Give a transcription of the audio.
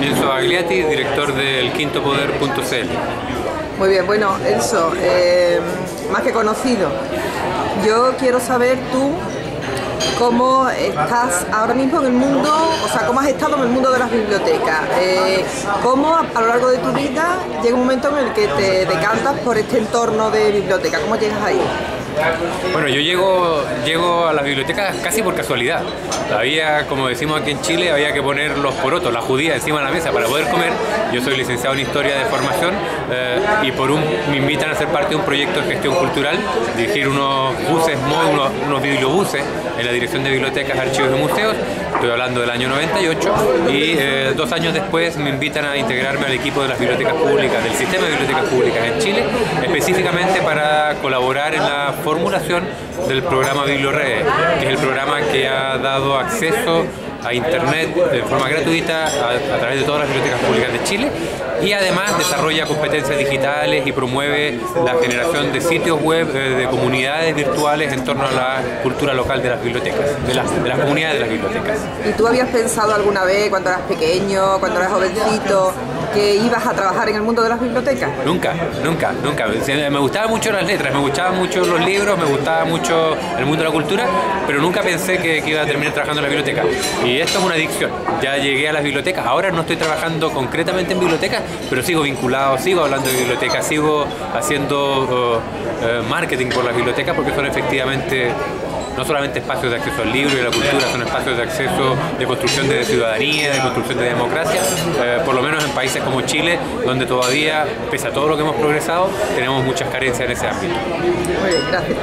Enzo Agliati, director del quintopoder.cl. Muy bien, bueno, Enzo, eh, más que conocido, yo quiero saber tú cómo estás ahora mismo en el mundo, o sea, cómo has estado en el mundo de las bibliotecas, eh, cómo a lo largo de tu vida llega un momento en el que te decantas por este entorno de biblioteca, ¿cómo llegas ahí? Bueno, yo llego, llego a las bibliotecas casi por casualidad. Había, como decimos aquí en Chile, había que poner los porotos, la judía encima de la mesa para poder comer. Yo soy licenciado en Historia de formación eh, y por un, me invitan a ser parte de un proyecto de gestión cultural, dirigir unos buses, unos, unos bibliobuses en la Dirección de Bibliotecas, Archivos y Museos. Estoy hablando del año 98 y eh, dos años después me invitan a integrarme al equipo de las bibliotecas públicas, del sistema de bibliotecas públicas en Chile, específicamente para colaborar en la formulación del programa BiblioRedes, que es el programa que ha dado acceso a Internet de forma gratuita a, través de todas las bibliotecas públicas de Chile y además desarrolla competencias digitales y promueve la generación de sitios web, eh, de comunidades virtuales en torno a la cultura local de las bibliotecas, de las, de las comunidades de las bibliotecas. ¿Y tú habías pensado alguna vez cuando eras pequeño, cuando eras jovencito, que ibas a trabajar en el mundo de las bibliotecas? Nunca, nunca, nunca. Me gustaban mucho las letras, me gustaban mucho los libros, me gustaba mucho el mundo de la cultura, pero nunca pensé que, iba a terminar trabajando en la biblioteca. Y esto es una adicción. Ya llegué a las bibliotecas, ahora no estoy trabajando concretamente en bibliotecas, pero sigo vinculado, sigo hablando de bibliotecas, sigo haciendo uh, uh, marketing por las bibliotecas porque son efectivamente no solamente espacios de acceso al libro y a la cultura, son espacios de acceso de construcción de ciudadanía, de construcción de democracia, eh, por lo menos en países como Chile, donde todavía, pese a todo lo que hemos progresado, tenemos muchas carencias en ese ámbito. Muy bien, gracias.